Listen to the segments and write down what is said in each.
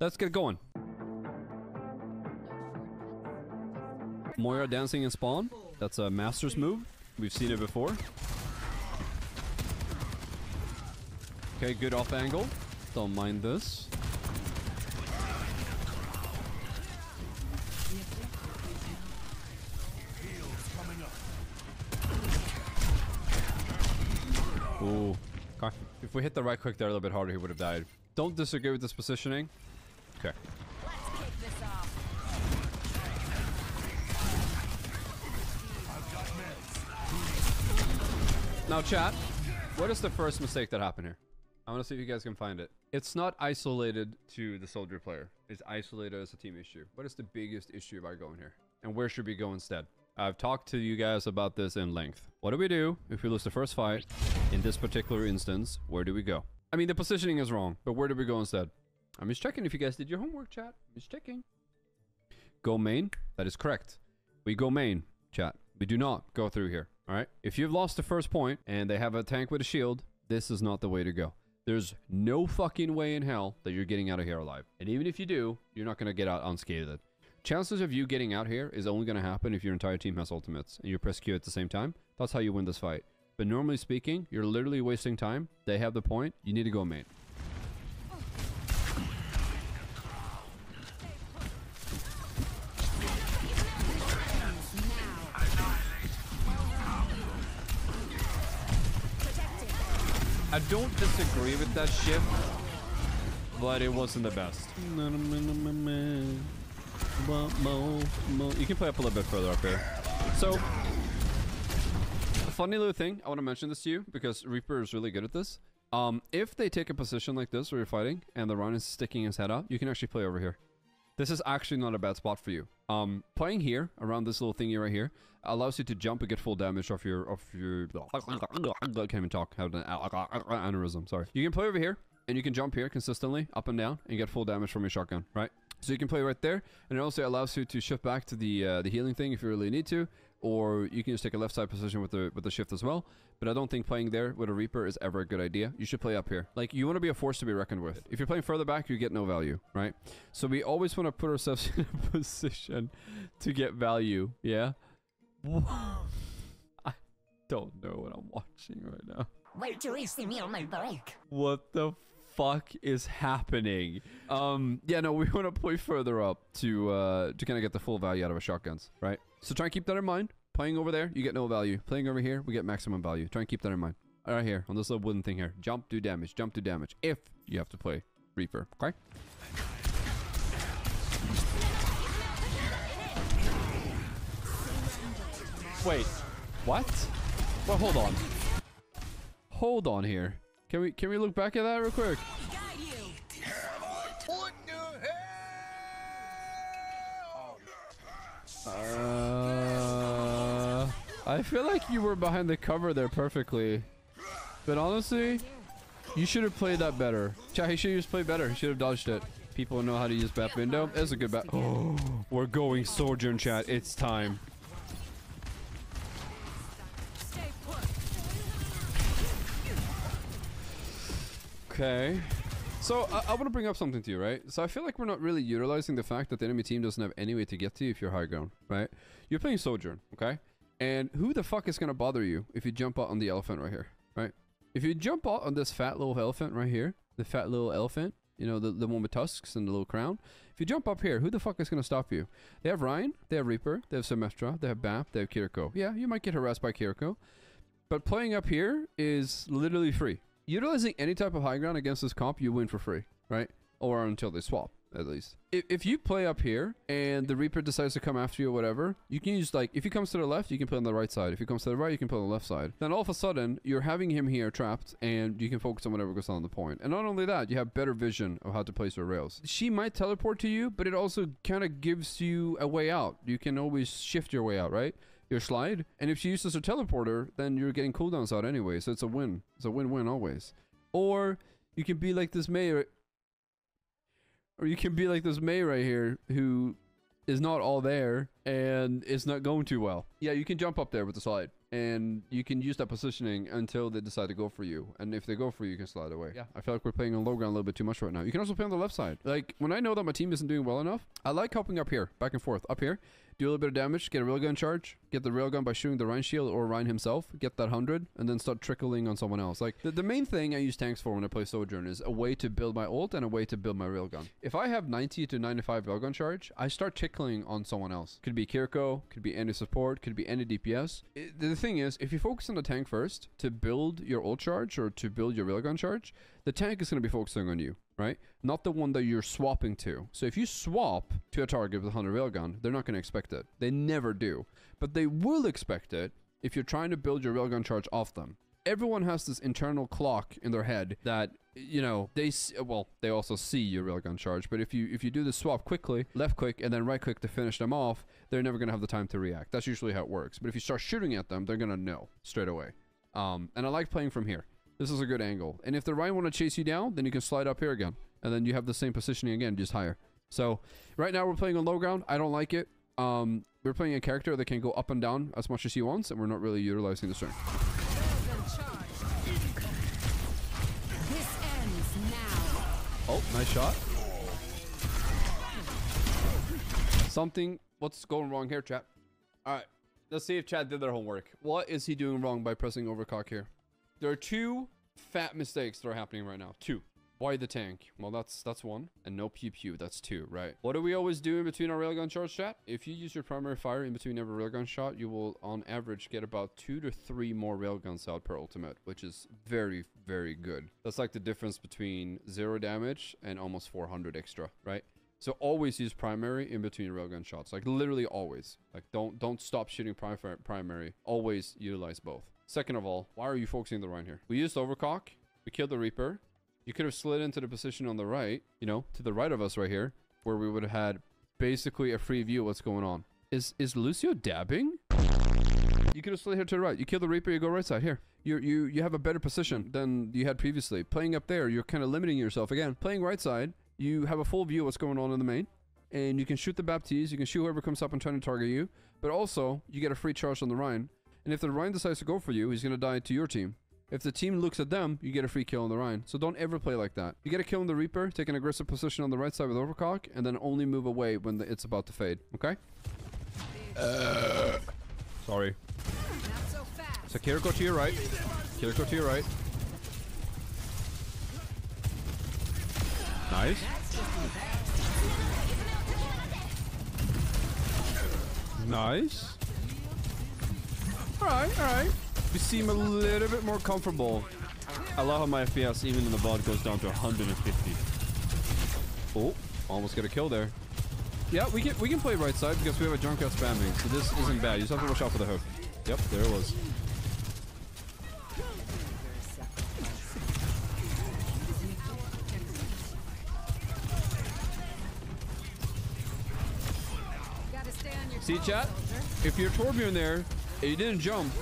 let's get going. Moira dancing in spawn. That's a master's move. We've seen it before. Okay, good off angle. Don't mind this. Ooh. If we hit the right click there a little bit harder, he would have died. Don't disagree with this positioning. Okay. Now, chat, what is the first mistake that happened here? I want to see if you guys can find it. It's not isolated to the soldier player. It's isolated as a team issue. What is the biggest issue by going here? And where should we go instead? I've talked to you guys about this in length. What do we do if we lose the first fight? In this particular instance, where do we go? I mean, the positioning is wrong, but where do we go instead? I'm just checking if you guys did your homework, chat. I'm just checking. Go main. That is correct. We go main, chat. We do not go through here. All right. If you've lost the first point and they have a tank with a shield, this is not the way to go. There's no fucking way in hell that you're getting out of here alive. And even if you do, you're not going to get out unscathed. Chances of you getting out here is only going to happen if your entire team has ultimates and you press Q at the same time. That's how you win this fight. But normally speaking, you're literally wasting time. They have the point. You need to go main. Don't disagree with that shift, but it wasn't the best. You can play up a little bit further up here. So, funny little thing, I want to mention this to you because Reaper is really good at this. Um, if they take a position like this where you're fighting and the run is sticking his head out, you can actually play over here. This is actually not a bad spot for you. Um, playing here around this little thingy right here allows you to jump and get full damage off your off your. I can't even talk. Have an aneurysm. Sorry. You can play over here and you can jump here consistently up and down and get full damage from your shotgun. Right. So you can play right there, and it also allows you to shift back to the uh, the healing thing if you really need to, or you can just take a left side position with the with the shift as well. But I don't think playing there with a Reaper is ever a good idea. You should play up here. Like you want to be a force to be reckoned with. If you're playing further back, you get no value, right? So we always want to put ourselves in a position to get value. Yeah. I don't know what I'm watching right now. Wait till you see me on my break. What the fuck is happening? Um, yeah, no, we want to play further up to uh, to kind of get the full value out of our shotguns, right? So try and keep that in mind. Playing over there, you get no value. Playing over here, we get maximum value. Try and keep that in mind. All right, here on this little wooden thing here, jump, do damage, jump, do damage. If you have to play Reaper, okay? Wait, what? Well, hold on. Hold on here. Can we can we look back at that real quick? Uh, I feel like you were behind the cover there perfectly. But honestly, you should have played that better. Chat, he should have just played better. He should have dodged it. People know how to use bat window. It's a good bat. Oh, we're going soldier chat. It's time. Okay. So I, I want to bring up something to you, right? So I feel like we're not really utilizing the fact that the enemy team doesn't have any way to get to you if you're high ground, right? You're playing Sojourn, okay? And who the fuck is gonna bother you if you jump out on the elephant right here, right? If you jump out on this fat little elephant right here, the fat little elephant, you know, the, the one with tusks and the little crown. If you jump up here, who the fuck is gonna stop you? They have Rein, they have Reaper, they have Symmetra, they have Bap, they have Kiriko. Yeah, you might get harassed by Kiriko. But playing up here is literally free. Utilizing any type of high ground against this comp, you win for free, right? Or until they swap, at least. If, if you play up here and the Reaper decides to come after you or whatever, you can use like, if he comes to the left, you can play on the right side. If he comes to the right, you can play on the left side. Then all of a sudden, you're having him here trapped and you can focus on whatever goes on the point. And not only that, you have better vision of how to place your rails. She might teleport to you, but it also kind of gives you a way out. You can always shift your way out, right? Your slide. And if she uses her teleporter, then you're getting cooldowns out anyway. So it's a win. It's a win-win always. Or you can be like this mayor. or or you can be like this Mei right here, who is not all there and is not going too well. Yeah, you can jump up there with the slide. and you can use that positioning until they decide to go for you. And if they go for you, you can slide away. Yeah, I feel like we're playing on low ground a little bit too much right now. You can also play on the left side. Like when I know that my team isn't doing well enough, I like helping up here, back and forth, up here. Do a little bit of damage, get a railgun charge, get the railgun by shooting the Rein shield or Rein himself, get that 100, and then start trickling on someone else. Like, the, the main thing I use tanks for when I play Sojourn is a way to build my ult and a way to build my railgun. If I have 90 to 95 railgun charge, I start tickling on someone else. Could be Kiriko, could be any support, could be any DPS. I- the thing is, if you focus on the tank first to build your ult charge or to build your railgun charge, the tank is going to be focusing on you, right? Not the one that you're swapping to. So if you swap to a target with a 100 railgun, they're not going to expect it. They never do. But they will expect it if you're trying to build your railgun charge off them. Everyone has this internal clock in their head that you know they well they also see your railgun charge but if you if you do the swap quickly left click and then right click to finish them off they're never going to have the time to react that's usually how it works but if you start shooting at them they're going to know straight away um and i like playing from here this is a good angle. And if the Rein want to chase you down, then you can slide up here again. And then you have the same positioning again, just higher. So right now we're playing on low ground. I don't like it. Um, we're playing a character that can go up and down as much as he wants, and we're not really utilizing the strength. This ends now. Oh, nice shot. Something, what's going wrong here, chat? All right, let's see if Chad did their homework. What is he doing wrong by pressing overcock here? There are two fat mistakes that are happening right now. Two. Why the tank? Well, that's that's one. And no pew pew, that's two, right? What do we always do in between our railgun charge chat? If you use your primary fire in between every railgun shot, you will on average get about two to three more railguns out per ultimate, which is very, very good. That's like the difference between zero damage and almost 400 extra, right? So always use primary in between railgun shots. Like literally always. Like don't don't stop shooting pri- primary. Always utilize both. Second of all, why are you focusing the Rein here? We used overcock. We killed the Reaper. You could have slid into the position on the right, you know, to the right of us right here, where we would have had basically a free view of what's going on. Is is Lucio dabbing? You could have slid here to the right. You kill the Reaper, you go right side. Here. You you you have a better position than you had previously. Playing up there, you're kind of limiting yourself again. Playing right side, you have a full view of what's going on in the main. And you can shoot the Baptiste, you can shoot whoever comes up and trying to target you. But also, you get a free charge on the Rein. And if the Rein decides to go for you, he's going to die to your team. If the team looks at them, you get a free kill on the Rein. So don't ever play like that. You get a kill on the Reaper, take an aggressive position on the right side with Overcock, and then only move away when the, it's about to fade. Okay? Uh, Sorry. So. So Kiriko to your right. Kiriko to your right. Nice. Nice. Alright, alright. You seem a little bit more comfortable. I love how my FPS, even in the VOD, goes down to 150. Oh, almost got a kill there. Yeah, we can we can play right side because we have a Junkrat spamming, so this isn't bad. You just have to watch out for the hook. Yep, there it was. Gotta stay on your See, chat? If you're Torbjorn there, you didn't jump,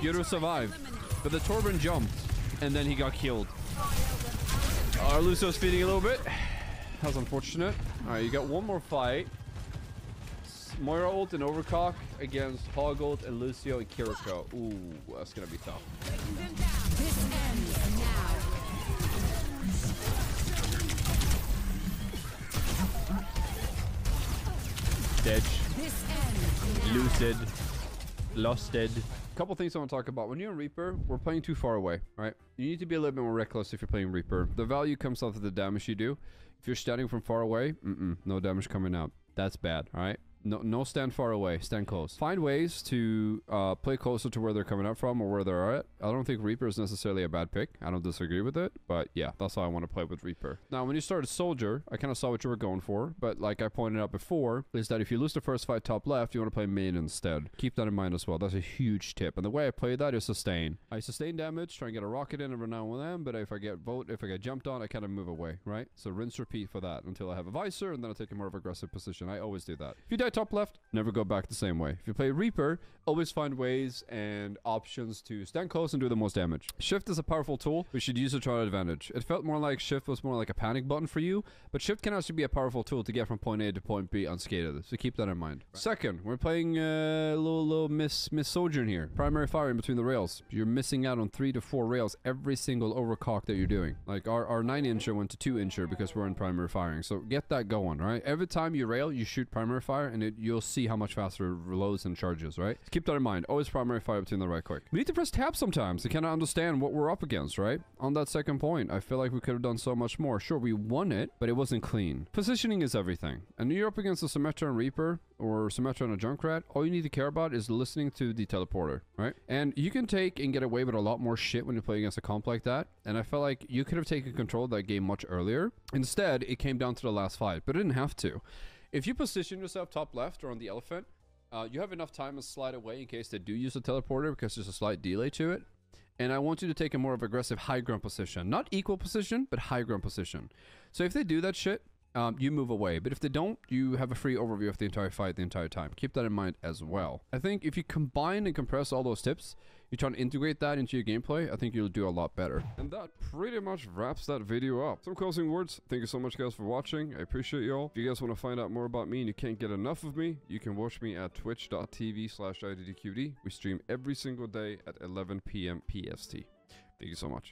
you'd have survived. But the Torbjorn jumped, and then he got killed. Uh, Our Lucio's feeding a little bit. That's unfortunate. Alright, you got one more fight. Moira ult and Overcock against Hog ult and Lucio and Kiriko. Ooh, that's gonna be tough. This ends lucid, losted. couple things I want to talk about. When you're in Reaper, we're playing too far away, right? You need to be a little bit more reckless if you're playing Reaper. The value comes off of the damage you do. If you're standing from far away, mm-mm, no damage coming out. That's bad, all right? No, no stand far away. Stand close. Find ways to uh, play closer to where they're coming up from or where they're at. I don't think Reaper is necessarily a bad pick. I don't disagree with it, but yeah, that's how I want to play with Reaper. Now, when you started Soldier, I kind of saw what you were going for, but like I pointed out before, is that if you lose the first fight top left, you want to play main instead. Keep that in mind as well. That's a huge tip. And the way I play that is sustain. I sustain damage, try and get a rocket in every now and then, but if I get vote, if I get jumped on, I kind of move away, right? So rinse repeat for that until I have a visor, and then I take a more of aggressive position. I always do that. If you die play top left, never go back the same way. If you play Reaper, always find ways and options to stand close and do the most damage. Shift is a powerful tool. We should use it to our advantage. It felt more like Shift was more like a panic button for you, but Shift can actually be a powerful tool to get from point A to point B unscathed. So keep that in mind. Second, we're playing uh, a little, little Miss Miss Sojourn here. Primary fire in between the rails. You're missing out on three to four rails every single overcock that you're doing. Like our, our 9 incher went to 2 incher because we're in primary firing. So get that going, right? Every time you rail, you shoot primary fire and it, you'll see how much faster it reloads and charges, right? Keep that in mind. Always primary fire between the right click. We need to press tab sometimes to kind of understand what we're up against, right? On that second point, I feel like we could have done so much more. Sure, we won it, but it wasn't clean. Positioning is everything. And you're up against a Symmetra and Reaper or Symmetra and a Junkrat, all you need to care about is listening to the teleporter, right? And you can take and get away with a lot more shit when you play against a comp like that. And I felt like you could have taken control of that game much earlier. Instead, it came down to the last fight, but it didn't have to. If you position yourself top left or on the elephant, uh, you have enough time to slide away in case they do use a teleporter because there's a slight delay to it. And I want you to take a more of aggressive high ground position. Not equal position, but high ground position. So if they do that shit, um, you move away. But if they don't, you have a free overview of the entire fight the entire time. Keep that in mind as well. I think if you combine and compress all those tips, you try to integrate that into your gameplay, I think you'll do a lot better. And that pretty much wraps that video up. Some closing words. Thank you so much guys for watching. I appreciate y'all. If you guys want to find out more about me and you can't get enough of me, you can watch me at twitch.tv slash iddqd. We stream every single day at 11 p.m. PST. Thank you so much.